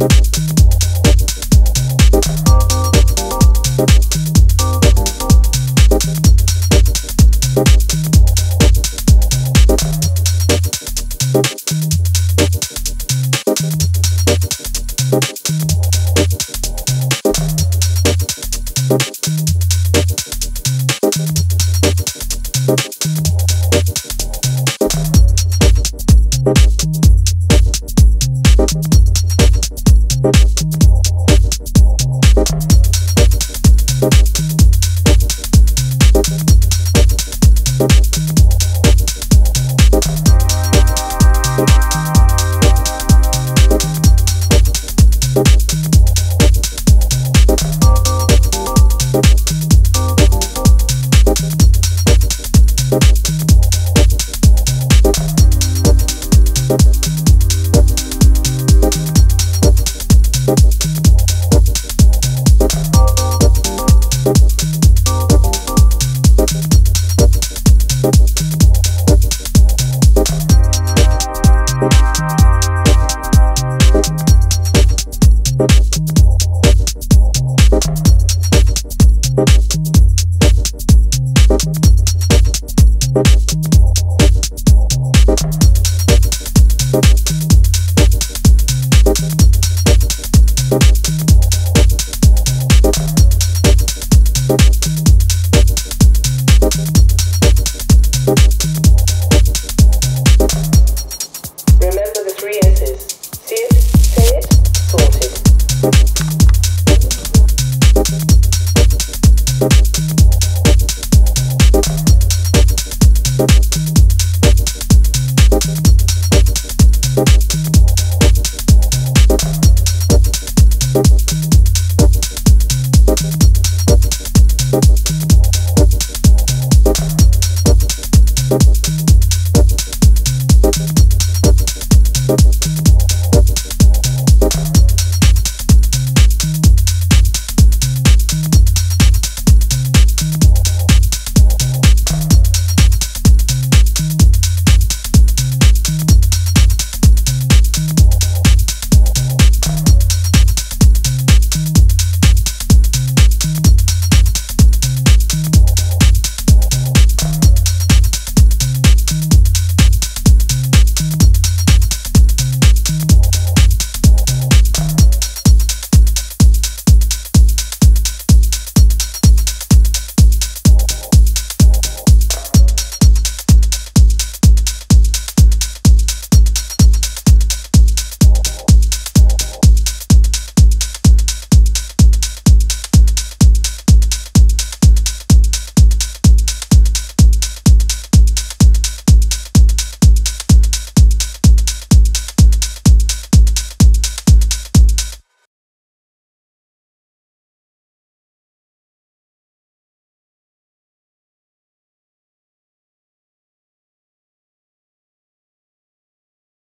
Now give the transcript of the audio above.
Thank Thank